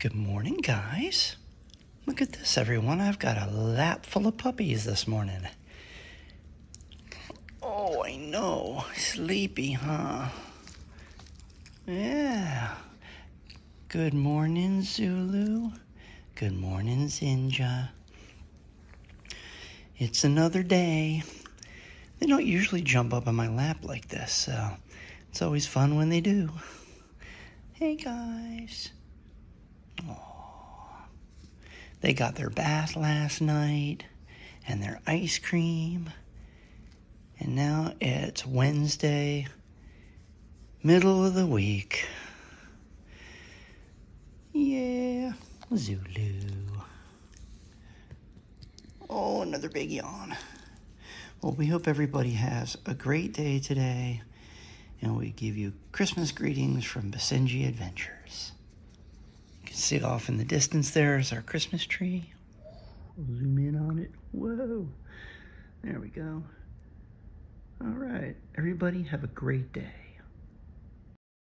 Good morning, guys. Look at this, everyone. I've got a lap full of puppies this morning. Oh, I know. Sleepy, huh? Yeah. Good morning, Zulu. Good morning, Zinga. It's another day. They don't usually jump up on my lap like this, so it's always fun when they do. Hey, guys. Aww. They got their bath last night and their ice cream. And now it's Wednesday, middle of the week. Yeah, Zulu. Oh, another big yawn. Well, we hope everybody has a great day today, and we give you Christmas greetings from Basenji Adventures. See off in the distance there is our Christmas tree. Zoom in on it. Whoa. There we go. All right. Everybody have a great day.